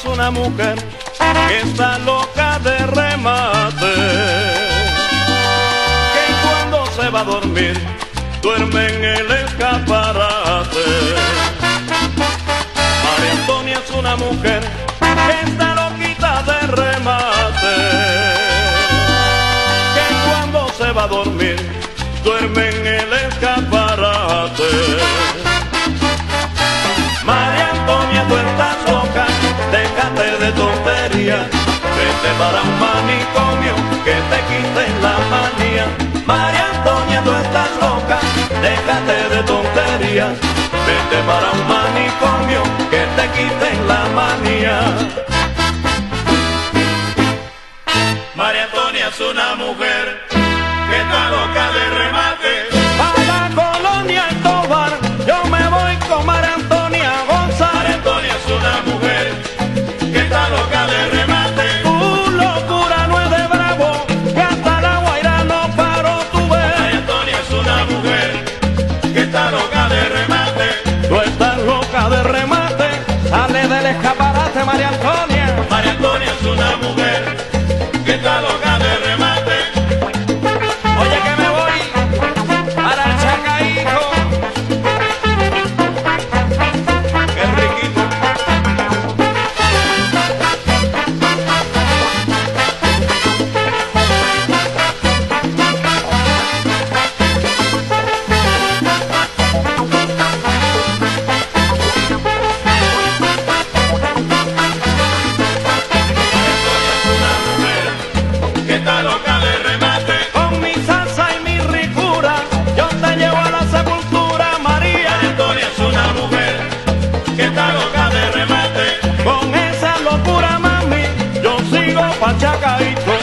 Es una mujer que está loca de remate. Que cuando se va a dormir, duerme en el escaparate. María Antonia es una mujer que está loquita de remate. Que cuando se va a dormir, duerme en el escaparate. María de tonterías, vete para un manicomio que te quiten la manía. María Antonia, tú estás loca, déjate de tonterías, vete para un manicomio que te quiten la manía. María Antonia es una mujer que está loca de remate. Que está loca de remate. Tú estás loca de remate, sale del escaparate María Antonia. Detroit.